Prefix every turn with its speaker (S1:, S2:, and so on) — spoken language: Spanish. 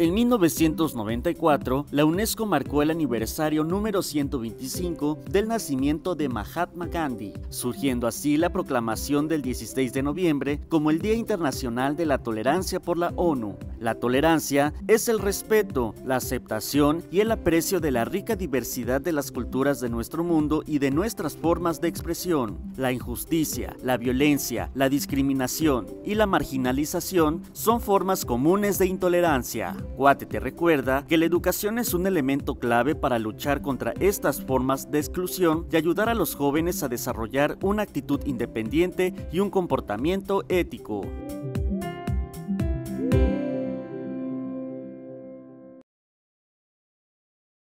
S1: En 1994, la UNESCO marcó el aniversario número 125 del nacimiento de Mahatma Gandhi, surgiendo así la proclamación del 16 de noviembre como el Día Internacional de la Tolerancia por la ONU. La tolerancia es el respeto, la aceptación y el aprecio de la rica diversidad de las culturas de nuestro mundo y de nuestras formas de expresión. La injusticia, la violencia, la discriminación y la marginalización son formas comunes de intolerancia. Guate te recuerda que la educación es un elemento clave para luchar contra estas formas de exclusión y ayudar a los jóvenes a desarrollar una actitud independiente y un comportamiento ético.